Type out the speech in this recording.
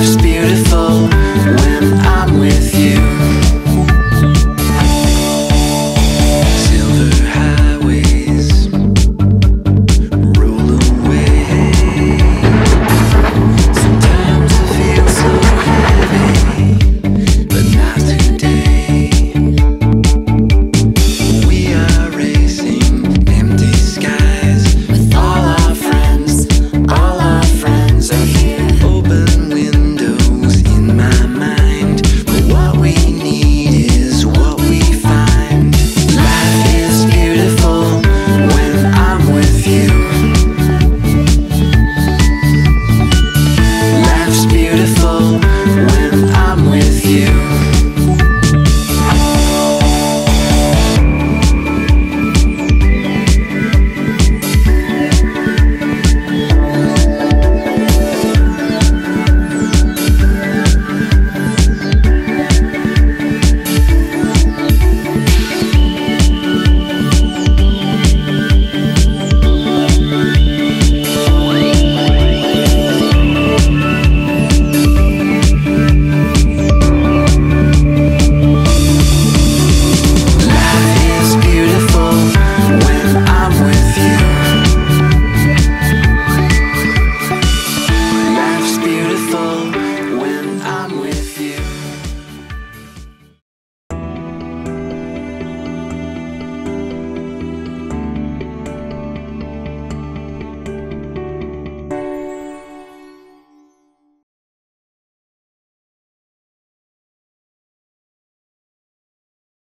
life's beautiful beautiful.